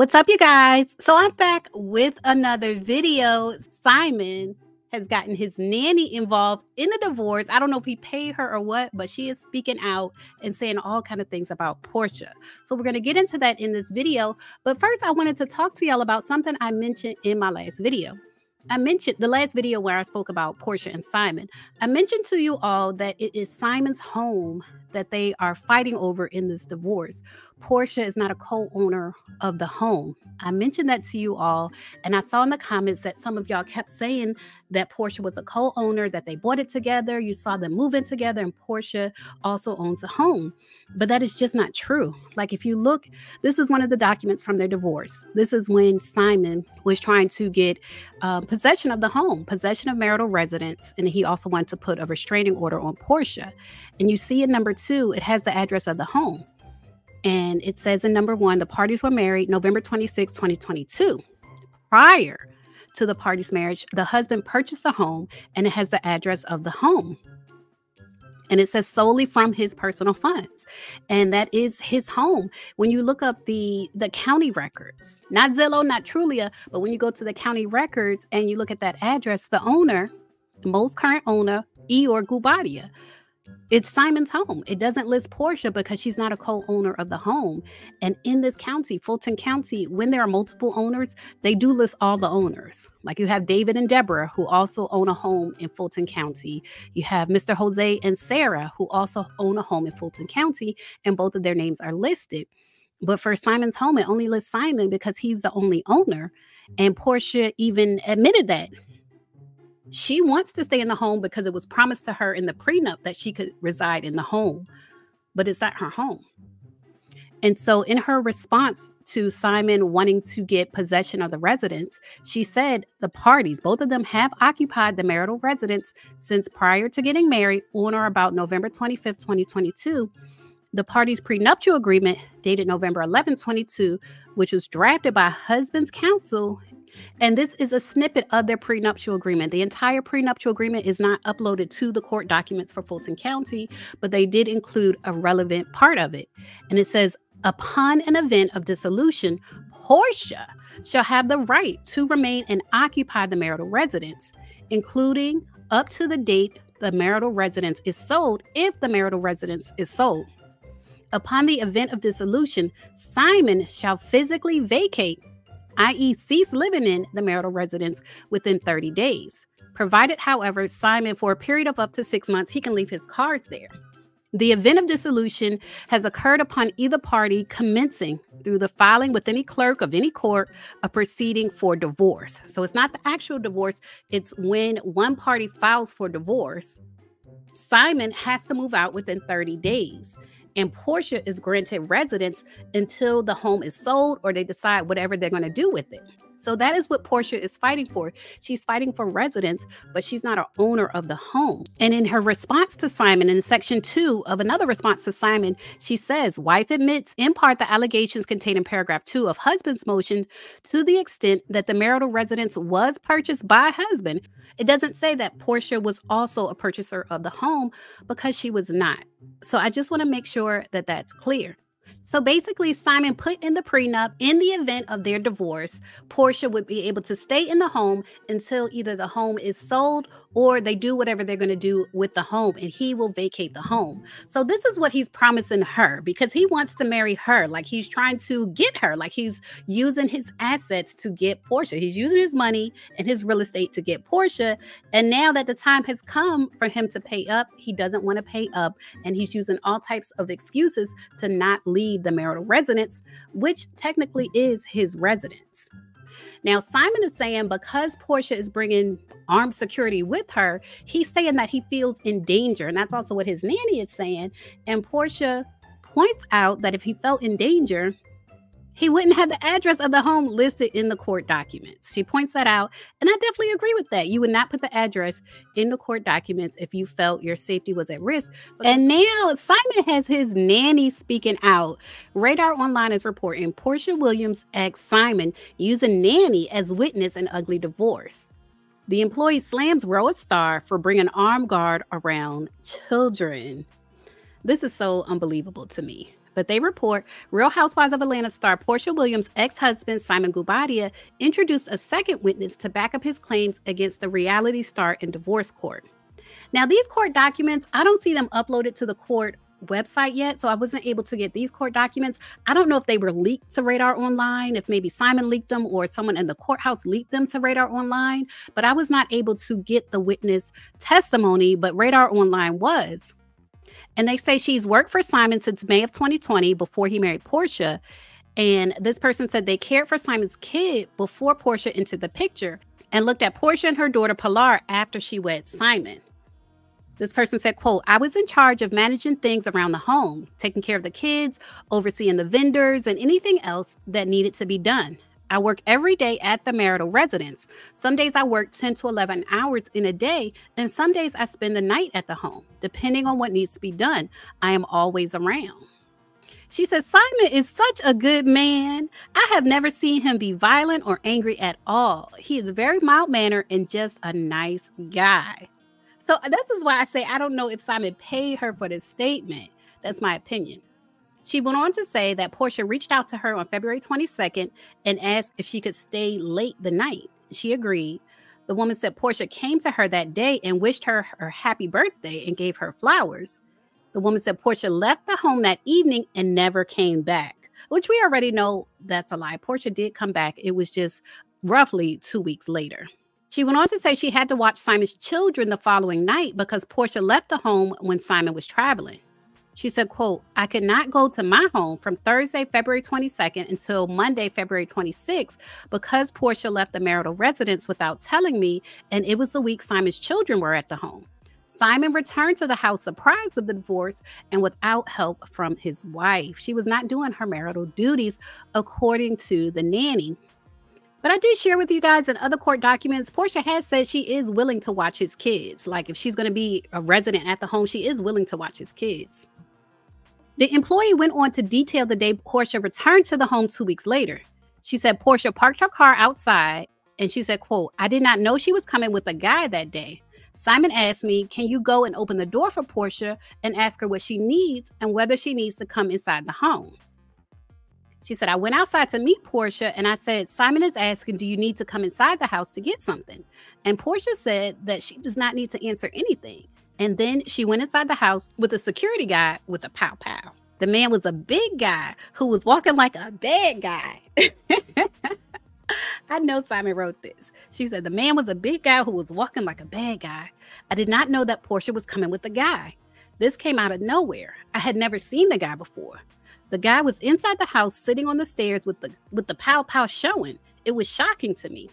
What's up, you guys? So I'm back with another video. Simon has gotten his nanny involved in the divorce. I don't know if he paid her or what, but she is speaking out and saying all kind of things about Porsha. So we're going to get into that in this video. But first, I wanted to talk to y'all about something I mentioned in my last video. I mentioned the last video where I spoke about Porsha and Simon. I mentioned to you all that it is Simon's home that they are fighting over in this divorce. Porsha is not a co owner of the home. I mentioned that to you all, and I saw in the comments that some of y'all kept saying that Porsha was a co owner, that they bought it together. You saw them moving together, and Porsha also owns a home. But that is just not true. Like, if you look, this is one of the documents from their divorce. This is when Simon was trying to get uh, possession of the home, possession of marital residence, and he also wanted to put a restraining order on Porsha. And you see in number two, it has the address of the home. And it says in number one, the parties were married November 26, 2022. Prior to the parties' marriage, the husband purchased the home and it has the address of the home. And it says solely from his personal funds. And that is his home. When you look up the the county records, not Zillow, not Trulia, but when you go to the county records and you look at that address, the owner, the most current owner, Eor Guobadia, it's Simon's home. It doesn't list Porsha because she's not a co-owner of the home. And in this county, Fulton County, when there are multiple owners, they do list all the owners. Like you have David and Deborah, who also own a home in Fulton County. You have Mr. Jose and Sarah, who also own a home in Fulton County, and both of their names are listed. But for Simon's home, it only lists Simon because he's the only owner. And Porsha even admitted that she wants to stay in the home because it was promised to her in the prenup that she could reside in the home, but it's not her home. And so, in her response to Simon wanting to get possession of the residence, she said the parties, both of them, have occupied the marital residence since prior to getting married on or about November 25th, 2022. The parties' prenuptial agreement, dated November 11, 22, which was drafted by husband's counsel Mm-hmm. and this is a snippet of their prenuptial agreement. The entire prenuptial agreement is not uploaded to the court documents for Fulton County, but they did include a relevant part of it. And it says, upon an event of dissolution, Porsha shall have the right to remain and occupy the marital residence, including up to the date the marital residence is sold if the marital residence is sold. Upon the event of dissolution, Simon shall physically vacate i.e., cease living in the marital residence within 30 days. Provided, however, Simon, for a period of up to six months, he can leave his cards there. The event of dissolution has occurred upon either party commencing through the filing with any clerk of any court a proceeding for divorce. So it's not the actual divorce, it's when one party files for divorce. Simon has to move out within 30 days and Porsha is granted residence until the home is sold or they decide whatever they're going to do with it. So that is what Porsha is fighting for. She's fighting for residence, but she's not an owner of the home. And in her response to Simon, in section two of another response to Simon, she says, Wife admits in part the allegations contained in paragraph two of husband's motion to the extent that the marital residence was purchased by husband. It doesn't say that Porsha was also a purchaser of the home because she was not. So I just want to make sure that that's clear. So basically, Simon put in the prenup in the event of their divorce, Porsha would be able to stay in the home until either the home is sold or they do whatever they're going to do with the home and he will vacate the home. So this is what he's promising her because he wants to marry her. Like he's trying to get her, like he's using his assets to get Porsha. He's using his money and his real estate to get Porsha. And now that the time has come for him to pay up, he doesn't want to pay up and he's using all types of excuses to not leave the marital residence, which technically is his residence. Now, Simon is saying because Porsha is bringing armed security with her, he's saying that he feels in danger. And that's also what his nanny is saying. And Porsha points out that if he felt in danger, he wouldn't have the address of the home listed in the court documents. She points that out, and I definitely agree with that. You would not put the address in the court documents if you felt your safety was at risk. And now Simon has his nanny speaking out. Radar Online is reporting Porsha Williams ex Simon using nanny as witness in ugly divorce. The employee slams Roa Star for bringing armed guard around children. This is so unbelievable to me But they report Real Housewives of Atlanta star Porsha Williams' ex husband, Simon Guobadia, introduced a second witness to back up his claims against the reality star in divorce court. Now, these court documents, I don't see them uploaded to the court website yet, so I wasn't able to get these court documents. I don't know if they were leaked to Radar Online, if maybe Simon leaked them or someone in the courthouse leaked them to Radar Online, but I was not able to get the witness testimony, but Radar Online was. And they say she's worked for Simon since May of 2020 before he married Porsha. And this person said they cared for Simon's kid before Porsha entered the picture and looked at Porsha and her daughter Pilar after she wed Simon. This person said, quote, I was in charge of managing things around the home, taking care of the kids, overseeing the vendors, and anything else that needed to be done. I work every day at the marital residence. Some days I work 10 to 11 hours in a day, and some days I spend the night at the home, depending on what needs to be done. I am always around. She says, Simon is such a good man. I have never seen him be violent or angry at all. He is very mild mannered and just a nice guy. So uh, this is why I say I don't know if Simon paid her for this statement. That's my opinion. She went on to say that Porsha reached out to her on February 22nd and asked if she could stay late the night. She agreed. The woman said Porsha came to her that day and wished her her happy birthday and gave her flowers. The woman said Porsha left the home that evening and never came back, which we already know that's a lie. Porsha did come back. It was just roughly two weeks later. She went on to say she had to watch Simon's children the following night because Porsha left the home when Simon was traveling. She said, quote, I could not go to my home from Thursday, February 22nd until Monday, February 26th because Porsha left the marital residence without telling me, and it was the week Simon's children were at the home. Simon returned to the house surprised of the divorce and without help from his wife. She was not doing her marital duties, according to the nanny. But I did share with you guys in other court documents, Porsha has said she is willing to watch his kids. Like if she's going to be a resident at the home, she is willing to watch his kids. The employee went on to detail the day Porsha returned to the home two weeks later. She said Porsha parked her car outside and she said, quote, I did not know she was coming with a guy that day. Simon asked me, Can you go and open the door for Porsha and ask her what she needs and whether she needs to come inside the home? She said, I went outside to meet Porsha and I said, Simon is asking, Do you need to come inside the house to get something? And Porsha said that she does not need to answer anything. And then she went inside the house with a security guy with a pow pow. The man was a big guy who was walking like a bad guy. I know Simon wrote this. She said, The man was a big guy who was walking like a bad guy. I did not know that Porsha was coming with a guy. This came out of nowhere. I had never seen the guy before. The guy was inside the house sitting on the stairs with the with the pow pow showing. It was shocking to me.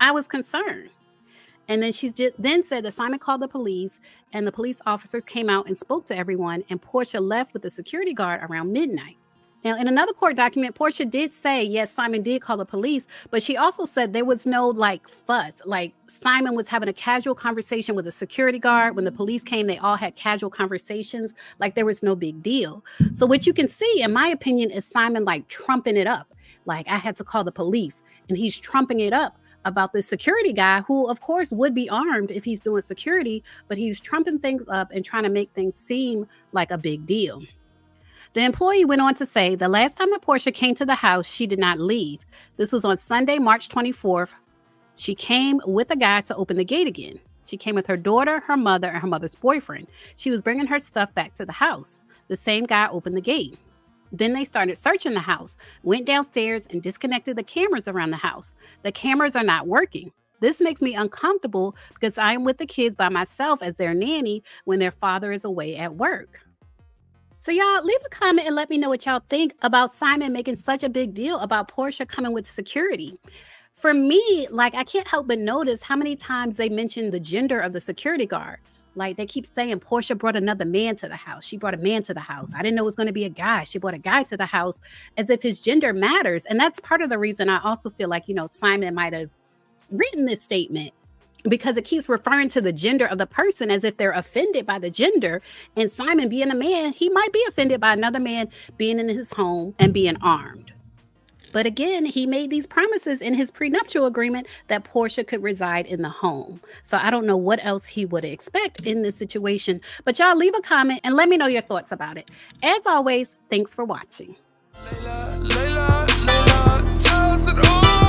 I was concerned. And then she just then said that Simon called the police and the police officers came out and spoke to everyone and Porsha left with the security guard around midnight. Now, in another court document, Porsha did say, yes, Simon did call the police, but she also said there was no like fuss. Like Simon was having a casual conversation with a security guard. When the police came, they all had casual conversations. Like there was no big deal. So, what you can see, in my opinion, is Simon like trumping it up. Like, I had to call the police, and he's trumping it up about this security guy who of course would be armed if he's doing security but he's trumping things up and trying to make things seem like a big deal the employee went on to say the last time that Porsha came to the house, she did not leave. This was on Sunday, March 24th. She came with a guy to open the gate again. She came with her daughter, her mother, and her mother's boyfriend. She was bringing her stuff back to the house. The same guy opened the gate. Then they started searching the house, went downstairs, and disconnected the cameras around the house. The cameras are not working. This makes me uncomfortable because I am with the kids by myself as their nanny when their father is away at work. So, y'all leave a comment and let me know what y'all think about Simon making such a big deal about Porsha coming with security. For me, like, I can't help but notice how many times they mention the gender of the security guard. Like, they keep saying Porsha brought another man to the house. She brought a man to the house. I didn't know it was going to be a guy. She brought a guy to the house as if his gender matters. And that's part of the reason I also feel like, you know, Simon might have written this statement because it keeps referring to the gender of the person as if they're offended by the gender. And Simon, being a man, he might be offended by another man being in his home and being armed. But again, he made these promises in his prenuptial agreement that Porsha could reside in the home. So I don't know what else he would expect in this situation. But y'all leave a comment and let me know your thoughts about it. As always, thanks for watching. Lailah, Lailah, Lailah,